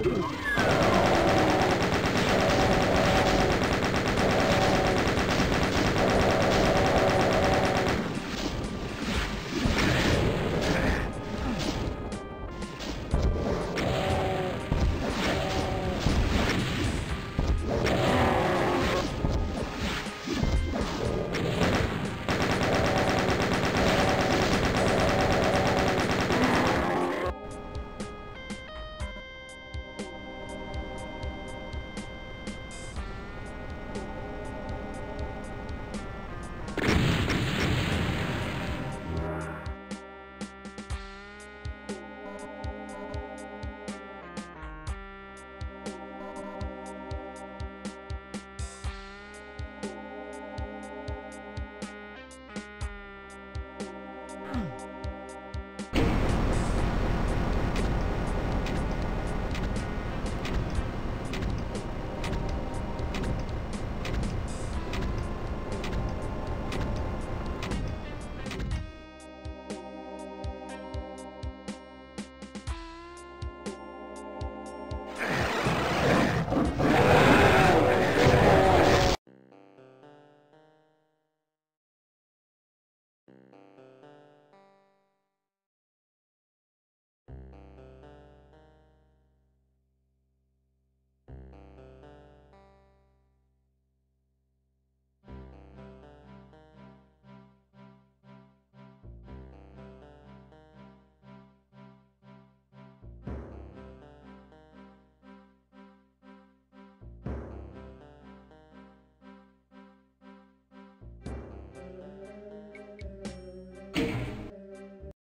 Ooh.